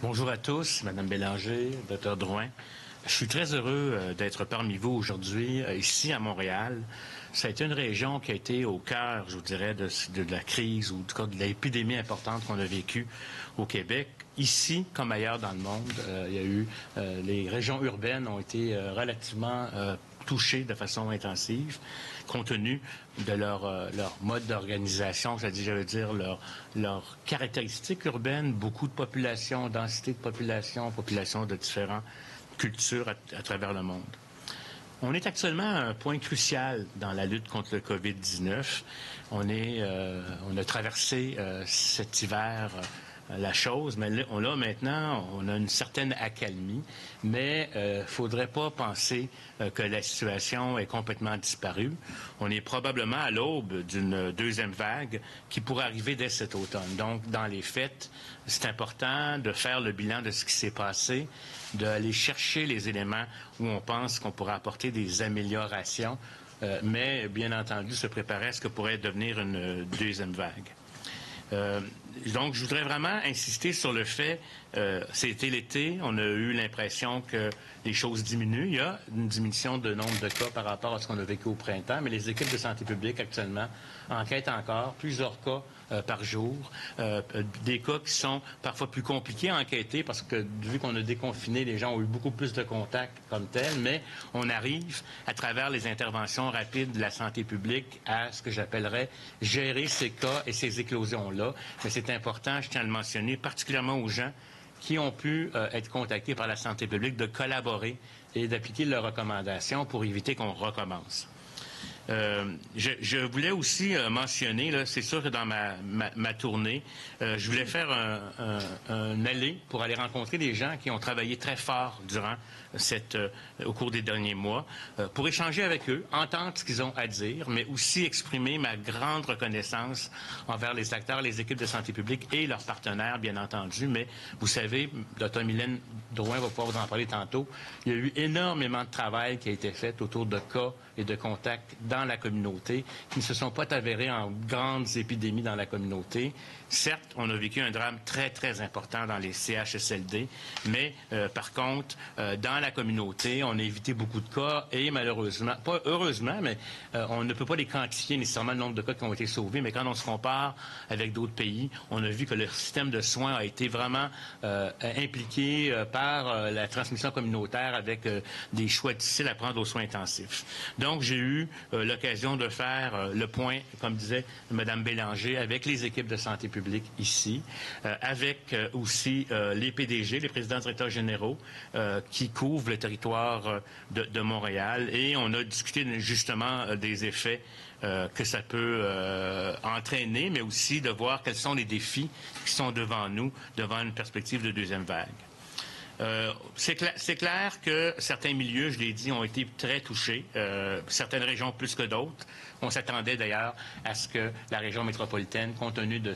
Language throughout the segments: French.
Bonjour à tous, Madame Bélanger, Dr. Drouin. Je suis très heureux euh, d'être parmi vous aujourd'hui, euh, ici à Montréal. Ça a été une région qui a été au cœur, je vous dirais, de, la crise ou de l'épidémie importante qu'on a vécue au Québec. Ici, comme ailleurs dans le monde, euh, il y a eu les régions urbaines ont été relativement touchées de façon intensive, compte tenu de leur, leur mode d'organisation, veux dire leurs leur caractéristiques urbaines, beaucoup de population, densité de population, population de différents culture à, travers le monde. On est actuellement à un point crucial dans la lutte contre le COVID-19. On, euh, on a traversé euh, cet hiver la chose, mais là, on a maintenant, on a une certaine accalmie, mais il euh, ne faudrait pas penser euh, que la situation est complètement disparue. On est probablement à l'aube d'une deuxième vague qui pourrait arriver dès cet automne. Donc, dans les faits, c'est important de faire le bilan de ce qui s'est passé, d'aller chercher les éléments où on pense qu'on pourra apporter des améliorations, euh, mais bien entendu se préparer à ce que pourrait devenir une deuxième vague. Donc, je voudrais vraiment insister sur le fait, euh, c'était l'été, on a eu l'impression que les choses diminuent. Il y a une diminution de nombre de cas par rapport à ce qu'on a vécu au printemps, mais les équipes de santé publique actuellement enquêtent encore plusieurs cas par jour. Euh, des cas qui sont parfois plus compliqués à enquêter parce que vu qu'on a déconfiné, les gens ont eu beaucoup plus de contacts comme tel, mais on arrive à travers les interventions rapides de la santé publique à ce que j'appellerais gérer ces cas et ces éclosions-là. Mais c'est important, je tiens à le mentionner, particulièrement aux gens qui ont pu euh, être contactés par la santé publique de collaborer et d'appliquer leurs recommandations pour éviter qu'on recommence. Euh, je, voulais aussi euh, mentionner, c'est sûr que dans ma, tournée, euh, je voulais faire un, un, aller pour aller rencontrer des gens qui ont travaillé très fort durant cette, au cours des derniers mois, pour échanger avec eux, entendre ce qu'ils ont à dire, mais aussi exprimer ma grande reconnaissance envers les acteurs, les équipes de santé publique et leurs partenaires, bien entendu. Mais vous savez, Dr. Mylène Drouin va pouvoir vous en parler tantôt, il y a eu énormément de travail qui a été fait autour de cas et de contacts dans la communauté qui ne se sont pas avérés en grandes épidémies dans la communauté. Certes, on a vécu un drame très, très important dans les CHSLD, mais euh, par contre, euh, la communauté, on a évité beaucoup de cas et malheureusement, pas heureusement, mais euh, on ne peut pas les quantifier nécessairement le nombre de cas qui ont été sauvés, mais quand on se compare avec d'autres pays, on a vu que le système de soins a été vraiment impliqué par la transmission communautaire avec des choix difficiles à prendre aux soins intensifs. Donc, j'ai eu l'occasion de faire le point, comme disait Mme Bélanger, avec les équipes de santé publique ici, euh, avec euh, aussi euh, les PDG, les présidents directeurs généraux, qui le territoire de, Montréal. Et on a discuté justement des effets que ça peut entraîner, mais aussi de voir quels sont les défis qui sont devant nous, devant une perspective de deuxième vague. C'est clair, que certains milieux, je l'ai dit, ont été très touchés, certaines régions plus que d'autres. On s'attendait d'ailleurs à ce que la région métropolitaine, compte tenu de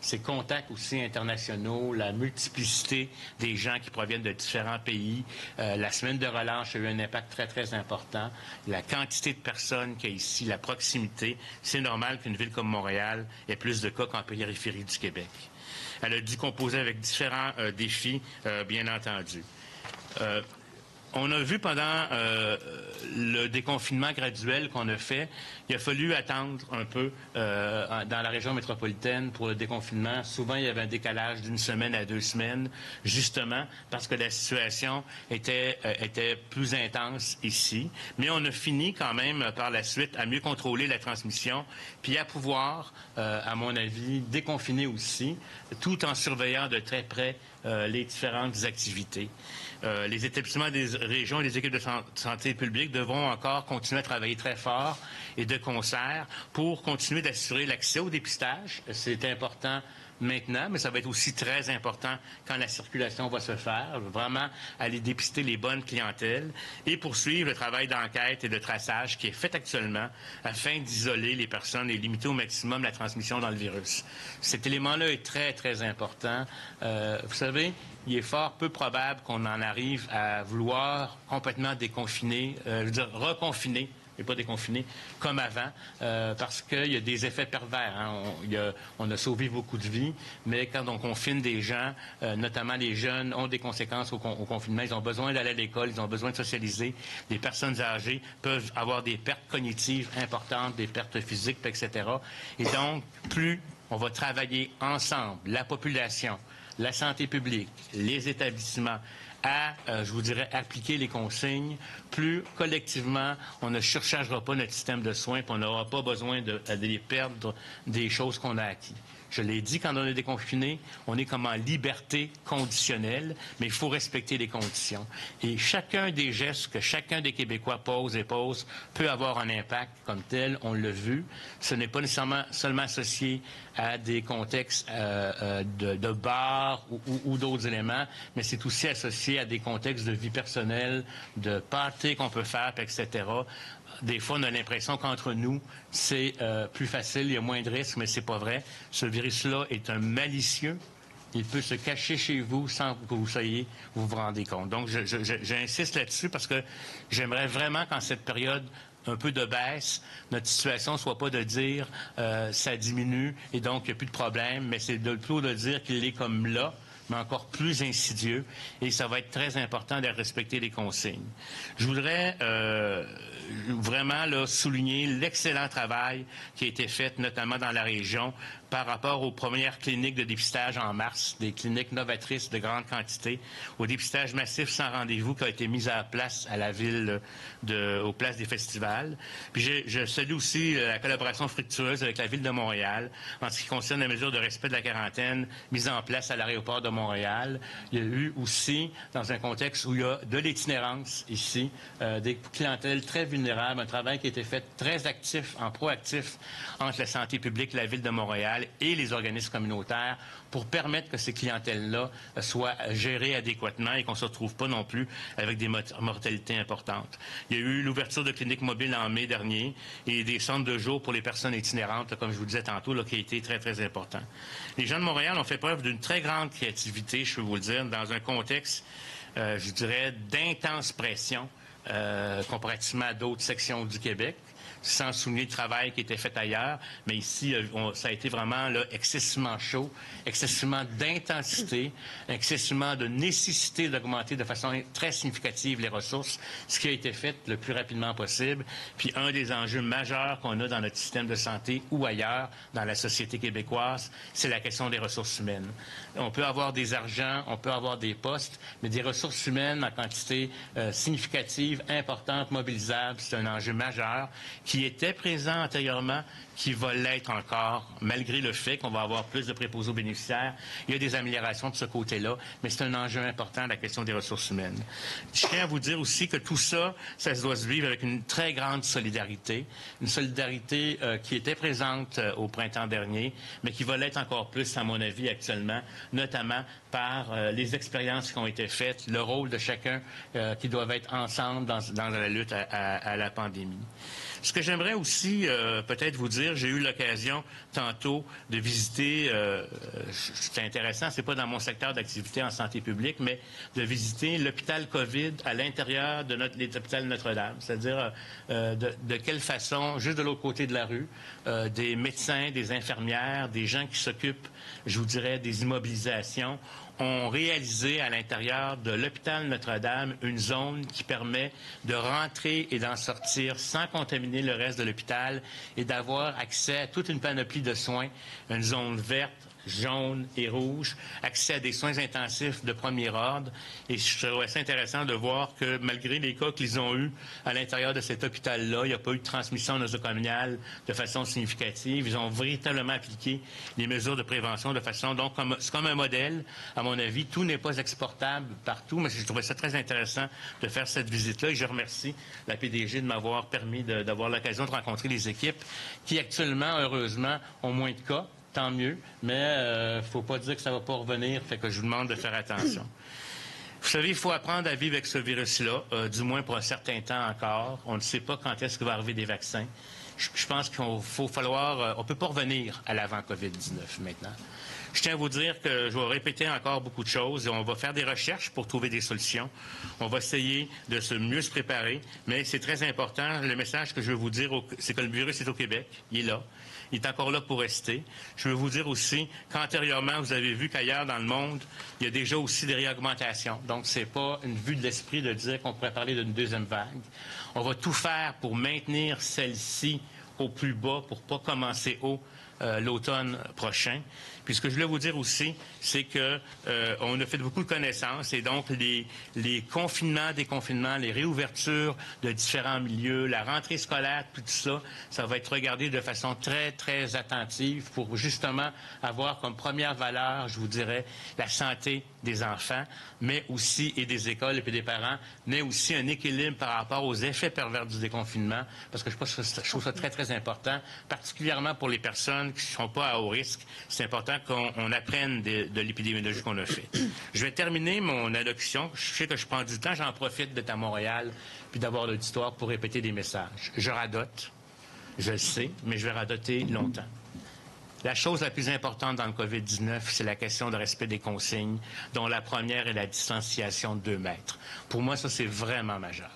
ses contacts aussi internationaux, la multiplicité des gens qui proviennent de différents pays, euh, la semaine de relâche a eu un impact très, très important. La quantité de personnes qu'il y a ici, la proximité, c'est normal qu'une ville comme Montréal ait plus de cas qu'en périphérie du Québec. Elle a dû composer avec différents euh, défis, euh, bien entendu. On a vu pendant euh, le déconfinement graduel qu'on a fait, il a fallu attendre un peu euh, dans la région métropolitaine pour le déconfinement. Souvent, il y avait un décalage d'une semaine à deux semaines, justement parce que la situation était, euh, était plus intense ici. Mais on a fini quand même par la suite à mieux contrôler la transmission, puis à pouvoir, à mon avis, déconfiner aussi, tout en surveillant de très près les différentes activités. Euh, les établissements des régions et les équipes de santé publique devront encore continuer à travailler très fort et de concert pour continuer d'assurer l'accès au dépistage. C'est important maintenant, mais ça va être aussi très important quand la circulation va se faire, vraiment aller dépister les bonnes clientèles et poursuivre le travail d'enquête et de traçage qui est fait actuellement afin d'isoler les personnes et limiter au maximum la transmission dans le virus. Cet élément-là est très, très important. Euh, vous savez, il est fort peu probable qu'on en arrive à vouloir complètement déconfiner, euh, je veux dire reconfiner et pas déconfiner comme avant, euh, parce qu'il y a des effets pervers. Hein. On, a, sauvé beaucoup de vies, mais quand on confine des gens, euh, notamment les jeunes, ont des conséquences au, confinement. Ils ont besoin d'aller à l'école, ils ont besoin de socialiser. Les personnes âgées peuvent avoir des pertes cognitives importantes, des pertes physiques, etc. Et donc, plus on va travailler ensemble, la population, la santé publique, les établissements, à, euh, je vous dirais, appliquer les consignes, plus collectivement, on ne surchargera pas notre système de soins, et on n'aura pas besoin de, de perdre des choses qu'on a acquises. Je l'ai dit, quand on est déconfiné, on est comme en liberté conditionnelle, mais il faut respecter les conditions. Et chacun des gestes que chacun des Québécois pose et pose peut avoir un impact comme tel, on l'a vu. Ce n'est pas nécessairement seulement associé à des contextes euh, euh, de, de bars ou, ou d'autres éléments, mais c'est aussi associé à des contextes de vie personnelle, de parties qu'on peut faire, etc des fois, on a l'impression qu'entre nous, c'est euh, plus facile, il y a moins de risques, mais c'est pas vrai. Ce virus-là est un malicieux. Il peut se cacher chez vous sans que vous soyez, vous vous rendez compte. Donc, j'insiste là-dessus parce que j'aimerais vraiment qu'en cette période un peu de baisse, notre situation ne soit pas de dire euh, ça diminue et donc il n'y a plus de problème, mais c'est plutôt de dire qu'il est comme là mais encore plus insidieux, et ça va être très important de respecter les consignes. Je voudrais euh, vraiment là, souligner l'excellent travail qui a été fait, notamment dans la région, par rapport aux premières cliniques de dépistage en mars, des cliniques novatrices de grande quantité, au dépistage massif sans rendez-vous qui a été mis à place à la ville, de, aux places des festivals. Puis je, je, salue aussi la collaboration fructueuse avec la ville de Montréal en ce qui concerne la mesure de respect de la quarantaine mise en place à l'aéroport de Montréal. Il y a eu aussi, dans un contexte où il y a de l'itinérance ici, euh, des clientèles très vulnérables, un travail qui a été fait très actif, en proactif entre la santé publique et la ville de Montréal et les organismes communautaires pour permettre que ces clientèles-là soient gérées adéquatement et qu'on ne se retrouve pas non plus avec des mortalités importantes. Il y a eu l'ouverture de cliniques mobiles en mai dernier et des centres de jour pour les personnes itinérantes, comme je vous disais tantôt, qui a été très, très important. Les gens de Montréal ont fait preuve d'une très grande créativité, je peux vous le dire, dans un contexte, euh, je dirais, d'intense pression euh, comparativement à d'autres sections du Québec sans souligner le travail qui était fait ailleurs. Mais ici, euh, ça a été vraiment excessivement chaud, excessivement d'intensité, excessivement de nécessité d'augmenter de façon très significative les ressources, ce qui a été fait le plus rapidement possible. Puis un des enjeux majeurs qu'on a dans notre système de santé ou ailleurs, dans la société québécoise, c'est la question des ressources humaines. On peut avoir des argents, on peut avoir des postes, mais des ressources humaines en quantité euh, significative, importante, mobilisable, c'est un enjeu majeur qui était présent antérieurement, qui va l'être encore, malgré le fait qu'on va avoir plus de préposés aux bénéficiaires. Il y a des améliorations de ce côté-là, mais c'est un enjeu important, la question des ressources humaines. Je tiens à vous dire aussi que tout ça, ça doit se vivre avec une très grande solidarité, une solidarité euh, qui était présente euh, au printemps dernier, mais qui va l'être encore plus, à mon avis, actuellement, notamment par euh, les expériences qui ont été faites, le rôle de chacun qui doivent être ensemble dans, la lutte à la pandémie. J'aimerais aussi euh, peut-être vous dire, j'ai eu l'occasion tantôt de visiter, euh, c'est intéressant, c'est pas dans mon secteur d'activité en santé publique, mais de visiter l'hôpital COVID à l'intérieur de notre l'hôpital Notre-Dame, c'est-à-dire euh, de, quelle façon, juste de l'autre côté de la rue, des médecins, des infirmières, des gens qui s'occupent, je vous dirais, des immobilisations ont réalisé à l'intérieur de l'hôpital Notre-Dame une zone qui permet de rentrer et d'en sortir sans contaminer le reste de l'hôpital et d'avoir accès à toute une panoplie de soins, une zone verte, jaune et rouge, accès à des soins intensifs de premier ordre. Et je trouve assez intéressant de voir que malgré les cas qu'ils ont eus à l'intérieur de cet hôpital-là, il n'y a pas eu de transmission nosocomiale de façon significative. Ils ont véritablement appliqué les mesures de prévention de façon, donc, c'est comme un modèle, à mon avis. Tout n'est pas exportable partout, mais je trouvais ça très intéressant de faire cette visite-là. Et je remercie la PDG de m'avoir permis d'avoir l'occasion de rencontrer les équipes qui, actuellement, heureusement, ont moins de cas tant mieux, mais euh, faut pas dire que ça va pas revenir, fait que je vous demande de faire attention. Vous savez, il faut apprendre à vivre avec ce virus-là, euh, du moins pour un certain temps encore. On ne sait pas quand est-ce qu'il va arriver des vaccins. Je, pense qu'il faut falloir... Euh, on peut pas revenir à l'avant-COVID-19 maintenant. Je tiens à vous dire que je vais répéter encore beaucoup de choses et on va faire des recherches pour trouver des solutions. On va essayer de se mieux se préparer, mais c'est très important. Le message que je veux vous dire, c'est que le virus est au Québec. Il est là. Il est encore là pour rester. Je veux vous dire aussi qu'antérieurement, vous avez vu qu'ailleurs dans le monde, il y a déjà aussi des réaugmentations. Donc, ce n'est pas une vue de l'esprit de dire qu'on pourrait parler d'une deuxième vague. On va tout faire pour maintenir celle-ci au plus bas, pour pas commencer haut euh, l'automne prochain. Puis ce que je voulais vous dire aussi, c'est que euh, on a fait beaucoup de connaissances et donc les, les confinements, déconfinements, les réouvertures de différents milieux, la rentrée scolaire, tout ça, ça va être regardé de façon très, très attentive pour justement avoir comme première valeur, je vous dirais, la santé des enfants, mais aussi, et des écoles et des parents, mais aussi un équilibre par rapport aux effets pervers du déconfinement, parce que je, pense que je trouve ça très, très important, particulièrement pour les personnes qui ne sont pas à haut risque. C'est important qu'on apprenne de, l'épidémiologie qu'on a fait. Je vais terminer mon allocution. Je sais que je prends du temps, j'en profite d'être à Montréal puis d'avoir l'auditoire pour répéter des messages. Je radote, je le sais, mais je vais radoter longtemps. La chose la plus importante dans le COVID-19, c'est la question de respect des consignes, dont la première est la distanciation de deux mètres. Pour moi, ça, c'est vraiment majeur.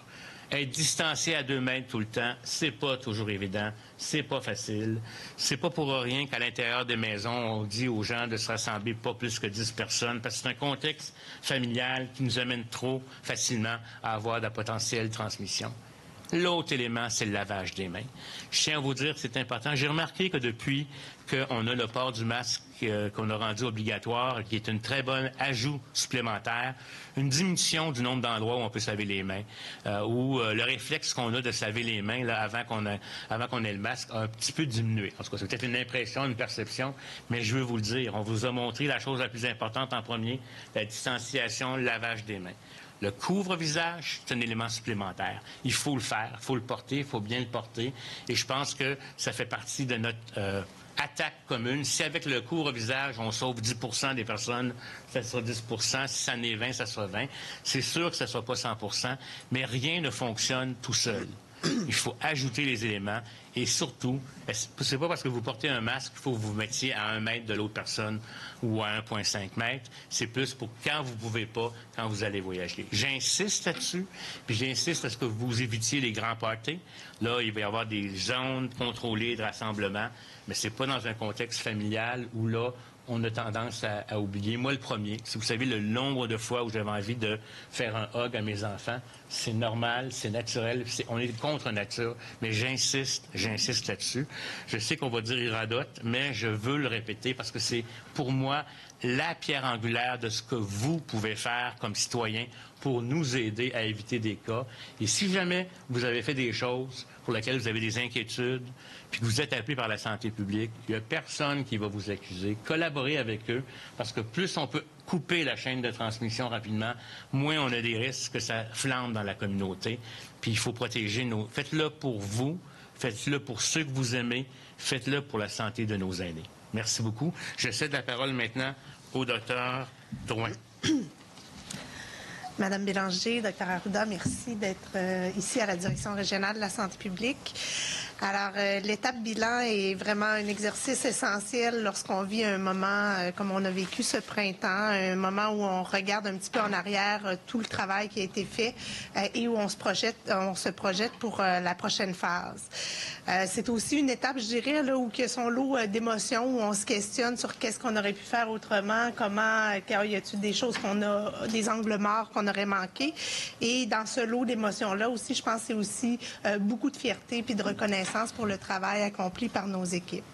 Être distancié à deux mètres tout le temps, c'est pas toujours évident, c'est pas facile. C'est pas pour rien qu'à l'intérieur des maisons, on dit aux gens de se rassembler pas plus que dix personnes, parce que c'est un contexte familial qui nous amène trop facilement à avoir de la potentielle transmission. L'autre élément, c'est le lavage des mains. Je tiens à vous dire que c'est important. J'ai remarqué que depuis qu'on a le port du masque euh, qu'on a rendu obligatoire, qui est une très bonne ajout supplémentaire, une diminution du nombre d'endroits où on peut laver les mains, euh, ou euh, le réflexe qu'on a de se laver les mains là, avant qu'on avant qu'on ait le masque a un petit peu diminué. En tout cas, c'est peut-être une impression, une perception, mais je veux vous le dire. On vous a montré la chose la plus importante en premier, la distanciation, le lavage des mains. Le couvre-visage, c'est un élément supplémentaire. Il faut le faire, il faut le porter, il faut bien le porter. Et je pense que ça fait partie de notre euh, attaque commune. Si avec le couvre-visage, on sauve 10% des personnes, ça sera 10% Si ça en est 20, ça sera 20. C'est sûr que ça ne sera pas 100% mais rien ne fonctionne tout seul. Il faut ajouter les éléments et surtout, c'est pas parce que vous portez un masque qu'il faut que vous vous mettiez à un mètre de l'autre personne ou à 1,5 mètre. C'est plus pour quand vous pouvez pas, quand vous allez voyager. J'insiste là-dessus, puis j'insiste à ce que vous évitiez les grands parties. Là, il va y avoir des zones contrôlées de rassemblement, mais c'est pas dans un contexte familial où là, on a tendance à, oublier. Moi, le premier, si vous savez le nombre de fois où j'avais envie de faire un hug à mes enfants, c'est normal, c'est naturel, on est contre nature, mais j'insiste, j'insiste là-dessus. Je sais qu'on va dire iradote, mais je veux le répéter parce que c'est pour moi la pierre angulaire de ce que vous pouvez faire comme citoyen pour nous aider à éviter des cas. Et si jamais vous avez fait des choses pour lesquelles vous avez des inquiétudes, puis que vous êtes appelé par la santé publique, il n'y a personne qui va vous accuser. Collaborez avec eux, parce que plus on peut couper la chaîne de transmission rapidement, moins on a des risques que ça flambe dans la communauté. Puis il faut protéger nos... Faites-le pour vous, faites-le pour ceux que vous aimez, faites-le pour la santé de nos aînés. Merci beaucoup. Je cède la parole maintenant au docteur Drouin. Madame Bélanger, docteur Arruda, merci d'être euh, ici à la Direction régionale de la santé publique. Alors, euh, l'étape bilan est vraiment un exercice essentiel lorsqu'on vit un moment euh, comme on a vécu ce printemps, un moment où on regarde un petit peu en arrière euh, tout le travail qui a été fait et où on se projette, on se projette pour la prochaine phase. c'est aussi une étape, je dirais, où il y a son lot d'émotions, où on se questionne sur qu'est-ce qu'on aurait pu faire autrement, comment, y a-t-il des choses qu'on a, des angles morts qu'on aurait manqué. Et dans ce lot d'émotions-là aussi, je pense c'est aussi beaucoup de fierté puis de reconnaissance pour le travail accompli par nos équipes.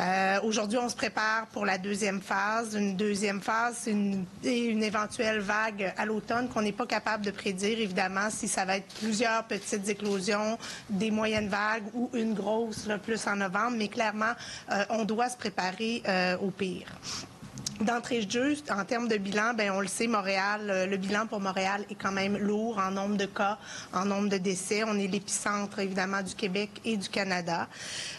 Euh, aujourd'hui, on se prépare pour la deuxième phase. Une deuxième phase, une, une, éventuelle vague à l'automne qu'on n'est pas capable de prédire, évidemment, si ça va être plusieurs petites éclosions, des moyennes vagues ou une grosse, plus en novembre. Mais clairement, euh, on doit se préparer euh, au pire. D'entrée de jeu, en termes de bilan, ben on le sait, Montréal, euh, le bilan pour Montréal est quand même lourd en nombre de cas, en nombre de décès. On est l'épicentre, évidemment, du Québec et du Canada.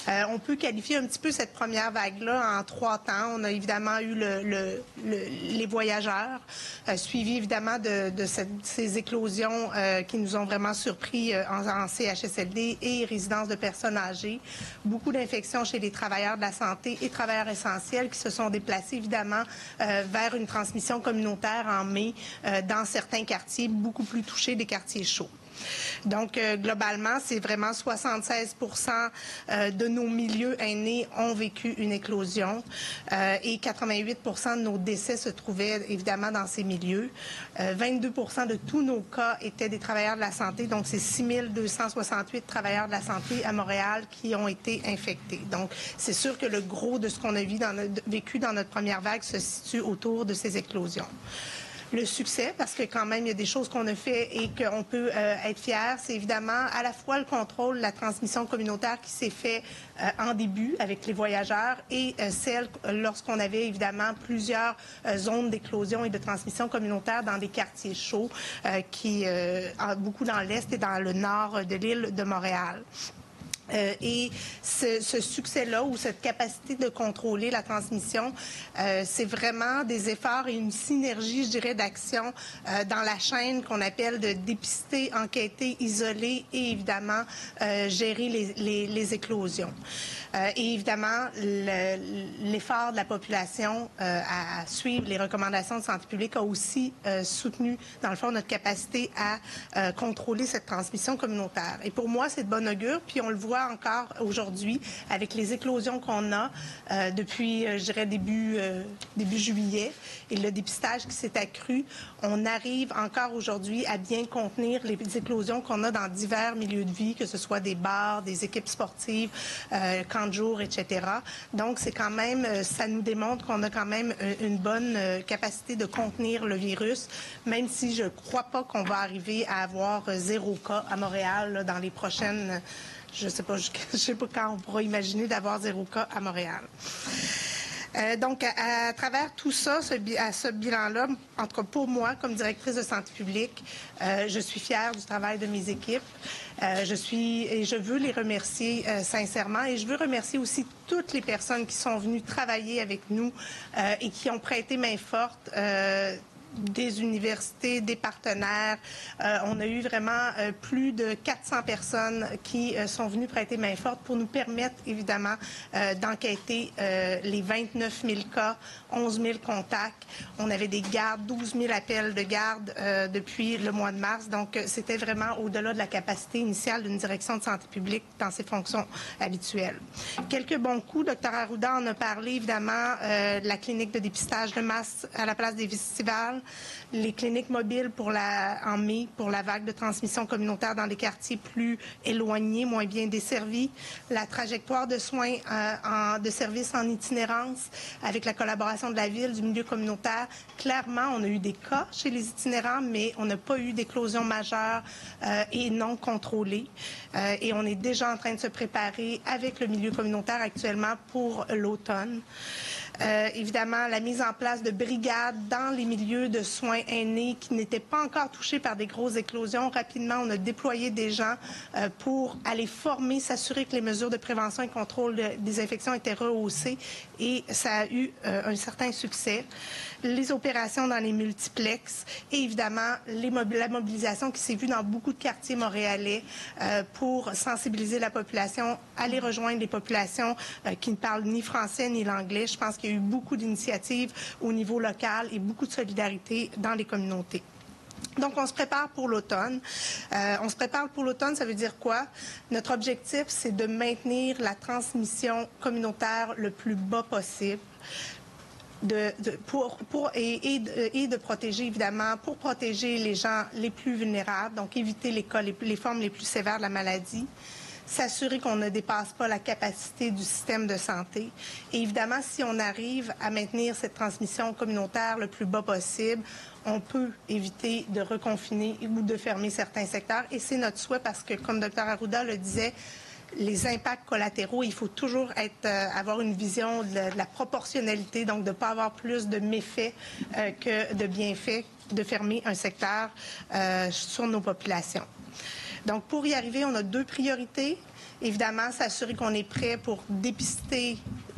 Euh, on peut qualifier un petit peu cette première vague-là en trois temps. On a évidemment eu le, les voyageurs, euh, suivi évidemment de, ces éclosions qui nous ont vraiment surpris en, en, CHSLD et résidence de personnes âgées. Beaucoup d'infections chez les travailleurs de la santé et travailleurs essentiels qui se sont déplacés, évidemment, euh, vers une transmission communautaire en mai euh, dans certains quartiers beaucoup plus touchés des quartiers chauds. Donc, euh, globalement, c'est vraiment 76% euh, de nos milieux aînés ont vécu une éclosion euh, et 88 de nos décès se trouvaient évidemment dans ces milieux. 22% de tous nos cas étaient des travailleurs de la santé. Donc, c'est 6 268 travailleurs de la santé à Montréal qui ont été infectés. Donc, c'est sûr que le gros de ce qu'on a vécu dans notre première vague se situe autour de ces éclosions le succès, parce que quand même, il y a des choses qu'on a fait et qu'on peut euh, être fier. C'est évidemment à la fois le contrôle, la transmission communautaire qui s'est fait euh, en début avec les voyageurs et euh, celle lorsqu'on avait évidemment plusieurs zones d'éclosion et de transmission communautaire dans des quartiers chauds, qui beaucoup dans l'est et dans le nord de l'île de Montréal. Euh, et ce, succès-là ou cette capacité de contrôler la transmission, euh, c'est vraiment des efforts et une synergie, je dirais, d'action euh, dans la chaîne qu'on appelle de dépister, enquêter, isoler et évidemment gérer les éclosions. Et évidemment, l'effort de la population euh, à suivre les recommandations de santé publique a aussi soutenu, dans le fond, notre capacité à contrôler cette transmission communautaire. Et pour moi, c'est de bon augure. Puis on le voit encore aujourd'hui avec les éclosions qu'on a depuis, je dirais, début, début juillet et le dépistage qui s'est accru. On arrive encore aujourd'hui à bien contenir les éclosions qu'on a dans divers milieux de vie, que ce soit des bars, des équipes sportives, quand jours, etc. Donc, c'est quand même, euh, ça nous démontre qu'on a quand même euh, une bonne euh, capacité de contenir le virus, même si je ne crois pas qu'on va arriver à avoir zéro cas à Montréal dans les prochaines, je ne sais pas, quand on pourra imaginer d'avoir zéro cas à Montréal. donc, à, travers tout ça, à ce bilan-là, en tout pour moi, comme directrice de santé publique, je suis fière du travail de mes équipes. Euh, je suis et je veux les remercier euh, sincèrement et je veux remercier aussi toutes les personnes qui sont venues travailler avec nous euh, et qui ont prêté main forte des universités, des partenaires. Euh, on a eu vraiment euh, plus de 400 personnes qui euh, sont venues prêter main forte pour nous permettre, évidemment, d'enquêter les 29 000 cas, 11 000 contacts. On avait des gardes, 12 000 appels de garde depuis le mois de mars. Donc, c'était vraiment au-delà de la capacité initiale d'une direction de santé publique dans ses fonctions habituelles. Quelques bons coups. Dr Arruda en a parlé, évidemment, de la clinique de dépistage de masse à la place des festivals les cliniques mobiles pour en mai pour la vague de transmission communautaire dans les quartiers plus éloignés, moins bien desservis, la trajectoire de soins euh, de services en itinérance avec la collaboration de la ville, du milieu communautaire. Clairement, on a eu des cas chez les itinérants, mais on n'a pas eu d'éclosion majeure euh, et non contrôlée. Euh, et on est déjà en train de se préparer avec le milieu communautaire actuellement pour l'automne. Euh, évidemment, la mise en place de brigades dans les milieux de soins aînés qui n'étaient pas encore touchés par des grosses éclosions. Rapidement, on a déployé des gens euh, pour aller former, s'assurer que les mesures de prévention et contrôle des infections étaient rehaussées et ça a eu euh, un certain succès les opérations dans les multiplexes et évidemment la mobilisation qui s'est vue dans beaucoup de quartiers montréalais pour sensibiliser la population, aller rejoindre les populations qui ne parlent ni français ni l'anglais. Je pense qu'il y a eu beaucoup d'initiatives au niveau local et beaucoup de solidarité dans les communautés. Donc, on se prépare pour l'automne. Euh, on se prépare pour l'automne, ça veut dire quoi? Notre objectif, c'est de maintenir la transmission communautaire le plus bas possible pour, et, de, protéger, évidemment, pour protéger les gens les plus vulnérables, donc éviter les, formes les plus sévères de la maladie, s'assurer qu'on ne dépasse pas la capacité du système de santé. Et évidemment, si on arrive à maintenir cette transmission communautaire le plus bas possible, on peut éviter de reconfiner ou de fermer certains secteurs. Et c'est notre souhait parce que, comme Dr Arruda le disait, les impacts collatéraux, il faut toujours être, avoir une vision de, la proportionnalité, donc de ne pas avoir plus de méfaits que de bienfaits de fermer un secteur sur nos populations. Donc, pour y arriver, on a deux priorités. Évidemment, s'assurer qu'on est prêt pour dépister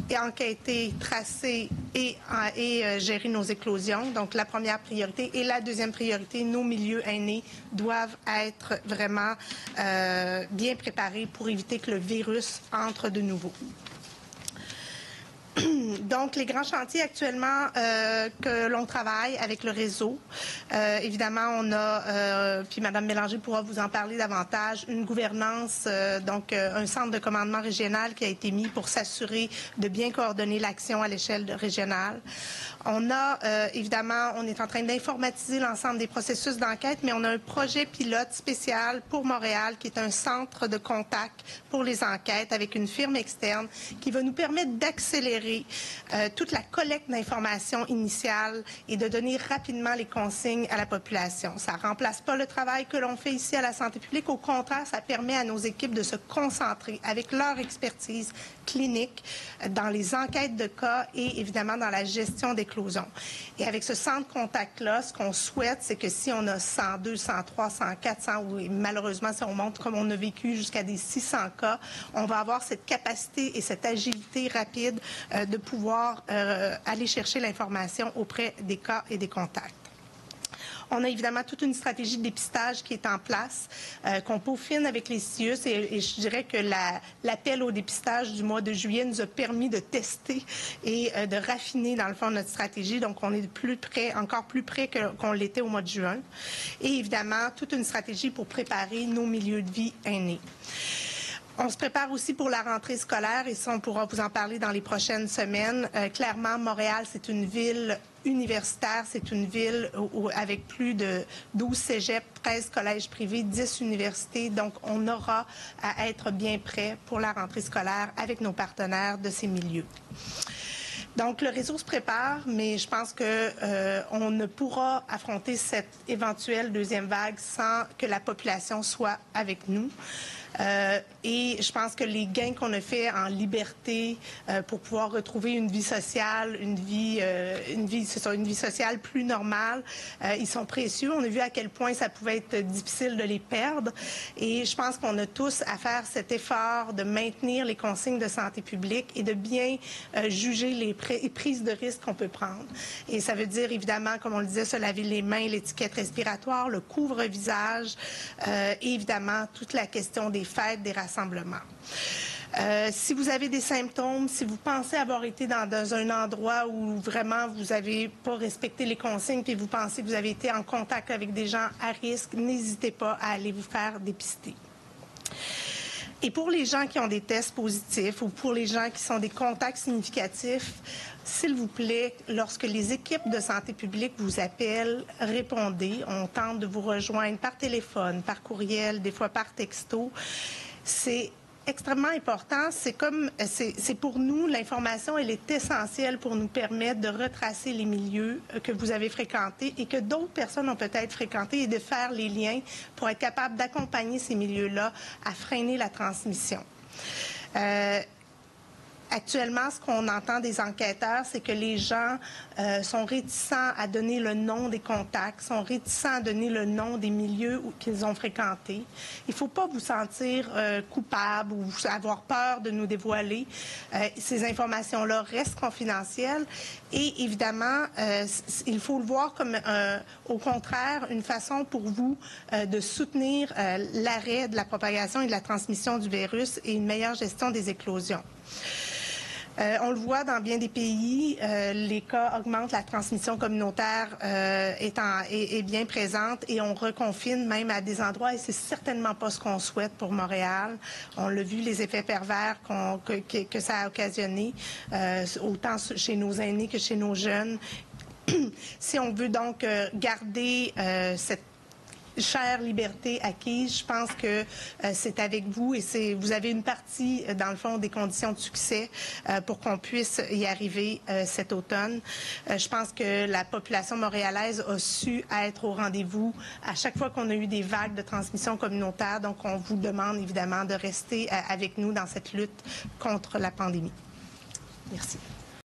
et enquêter, tracer et, et euh, gérer nos éclosions. Donc, la première priorité. Et la deuxième priorité, nos milieux aînés doivent être vraiment euh, bien préparés pour éviter que le virus entre de nouveau. Donc, les grands chantiers actuellement euh, que l'on travaille avec le réseau, euh, évidemment, on a, euh, puis Mme Mélanger pourra vous en parler davantage, une gouvernance, donc un centre de commandement régional qui a été mis pour s'assurer de bien coordonner l'action à l'échelle régionale. On a, évidemment, on est en train d'informatiser l'ensemble des processus d'enquête, mais on a un projet pilote spécial pour Montréal qui est un centre de contact pour les enquêtes avec une firme externe qui va nous permettre d'accélérer euh, toute la collecte d'informations initiales et de donner rapidement les consignes à la population. Ça remplace pas le travail que l'on fait ici à la santé publique. Au contraire, ça permet à nos équipes de se concentrer avec leur expertise clinique dans les enquêtes de cas et évidemment dans la gestion d'éclosion. Et avec ce centre contact-là, ce qu'on souhaite, c'est que si on a 100, 200, 300, 400 ou malheureusement si on monte comme on a vécu jusqu'à des 600 cas, on va avoir cette capacité et cette agilité rapide euh, de pouvoir euh, aller chercher l'information auprès des cas et des contacts. On a évidemment toute une stratégie de dépistage qui est en place, euh, qu'on peaufine avec les CIUS. Et, je dirais que l'appel au dépistage du mois de juillet nous a permis de tester et de raffiner, dans le fond, notre stratégie. Donc, on est plus près, encore plus près qu'on l'était au mois de juin. Et évidemment, toute une stratégie pour préparer nos milieux de vie aînés. On se prépare aussi pour la rentrée scolaire et ça, on pourra vous en parler dans les prochaines semaines. Euh, clairement, Montréal, c'est une ville universitaire. C'est une ville avec plus de 12 cégeps, 13 collèges privés, 10 universités. Donc, on aura à être bien prêt pour la rentrée scolaire avec nos partenaires de ces milieux. Donc, le réseau se prépare, mais je pense qu'on euh, ne pourra affronter cette éventuelle deuxième vague sans que la population soit avec nous. Euh, et je pense que les gains qu'on a fait en liberté euh, pour pouvoir retrouver une vie sociale, une vie, euh, une vie, une vie sociale plus normale, ils sont précieux. On a vu à quel point ça pouvait être difficile de les perdre. Et je pense qu'on a tous à faire cet effort de maintenir les consignes de santé publique et de bien juger les prises de risques qu'on peut prendre. Et ça veut dire évidemment, comme on le disait, se laver les mains, l'étiquette respiratoire, le couvre-visage et évidemment toute la question des fêtes, des rassemblements. Euh, si vous avez des symptômes, si vous pensez avoir été dans, un endroit où vraiment vous n'avez pas respecté les consignes et vous pensez que vous avez été en contact avec des gens à risque, n'hésitez pas à aller vous faire dépister. Et pour les gens qui ont des tests positifs ou pour les gens qui sont des contacts significatifs, s'il vous plaît, lorsque les équipes de santé publique vous appellent, répondez. On tente de vous rejoindre par téléphone, par courriel, des fois par texto. C'est extrêmement important. C'est comme, c'est pour nous, l'information, elle est essentielle pour nous permettre de retracer les milieux que vous avez fréquentés et que d'autres personnes ont peut-être fréquentés et de faire les liens pour être capable d'accompagner ces milieux-là à freiner la transmission. Euh, Actuellement, ce qu'on entend des enquêteurs, c'est que les gens euh, sont réticents à donner le nom des contacts, sont réticents à donner le nom des milieux qu'ils ont fréquentés. Il ne faut pas vous sentir euh, coupable ou avoir peur de nous dévoiler. Euh, ces informations-là restent confidentielles et évidemment, il faut le voir comme, au contraire, une façon pour vous de soutenir l'arrêt de la propagation et de la transmission du virus et une meilleure gestion des éclosions. Euh, on le voit dans bien des pays, euh, les cas augmentent, la transmission communautaire euh, est, bien présente et on reconfine même à des endroits et c'est certainement pas ce qu'on souhaite pour Montréal. On l'a vu, les effets pervers que, ça a occasionné, autant chez nos aînés que chez nos jeunes. si on veut donc garder cette chère liberté acquise. Je pense que c'est avec vous et vous avez une partie, dans le fond, des conditions de succès pour qu'on puisse y arriver cet automne. je pense que la population montréalaise a su être au rendez-vous à chaque fois qu'on a eu des vagues de transmission communautaire. Donc, on vous demande évidemment de rester avec nous dans cette lutte contre la pandémie. Merci.